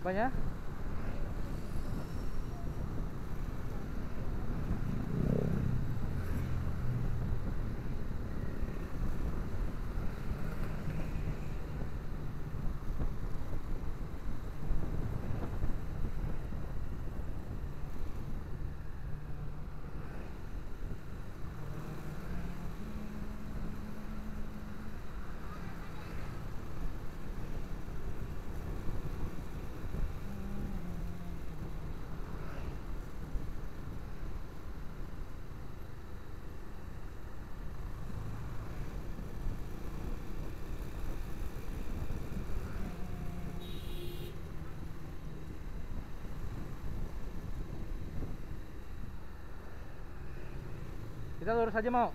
apanya kita lurus aja mau